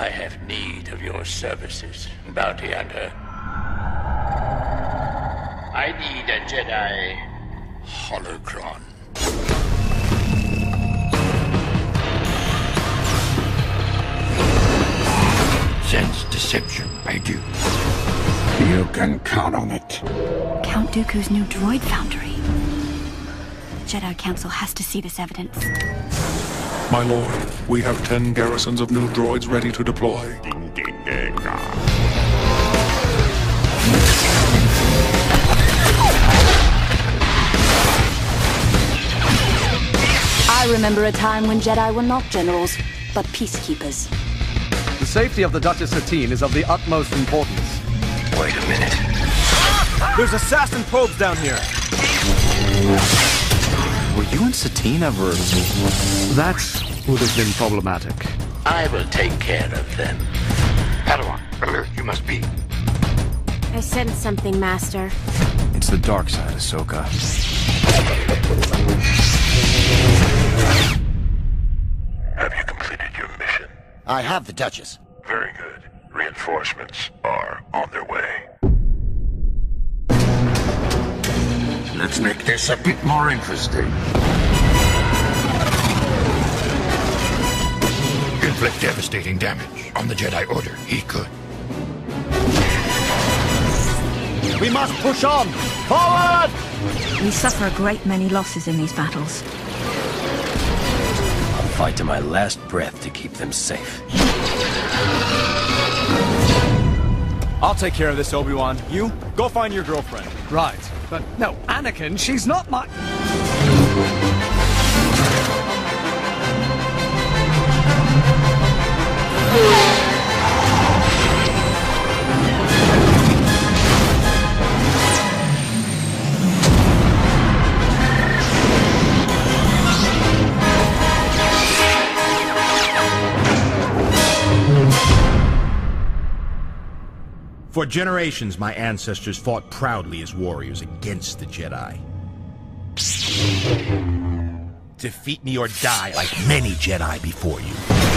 I have need of your services, bounty hunter. I need a Jedi holocron. Sense deception, I do. You can count on it. Count Dooku's new droid foundry. Jedi Council has to see this evidence. My lord, we have ten garrisons of new droids ready to deploy. I remember a time when Jedi were not generals, but peacekeepers. The safety of the Duchess Satine is of the utmost importance. Wait a minute. There's assassin probes down here. Were you and Satine ever... That would have been problematic. I will take care of them. Padawan, alert you must be. I sense something, Master. It's the dark side, Ahsoka. Have you completed your mission? I have the Duchess. Very good. Reinforcements are on their way. Let's make this a bit more interesting. Inflict devastating damage on the Jedi Order. He could. We must push on! Forward! We suffer a great many losses in these battles. I'll fight to my last breath to keep them safe. I'll take care of this, Obi-Wan. You, go find your girlfriend. Right. But no, Anakin, she's not my... For generations, my ancestors fought proudly as warriors against the Jedi. Defeat me or die like many Jedi before you.